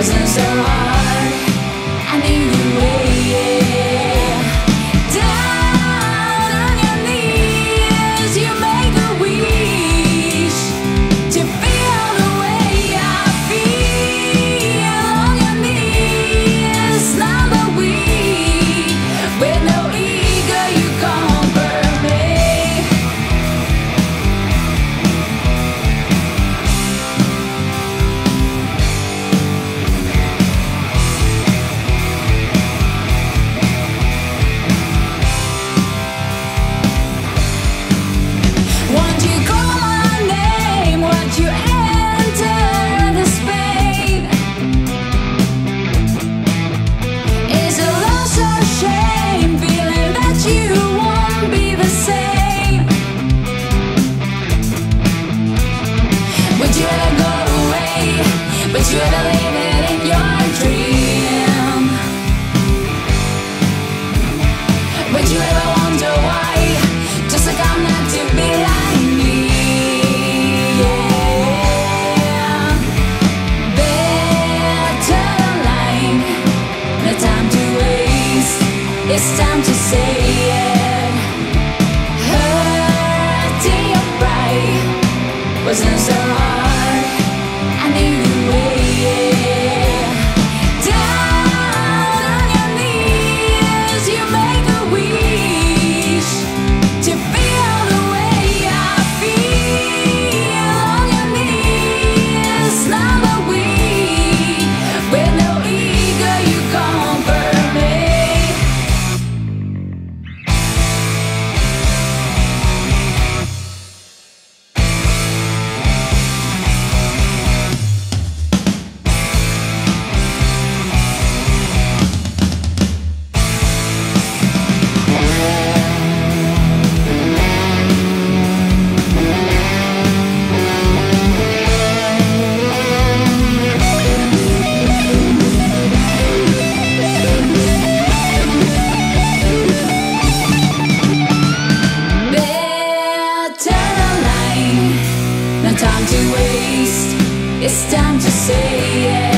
wasn't so hard. But you don't It's time to say yeah.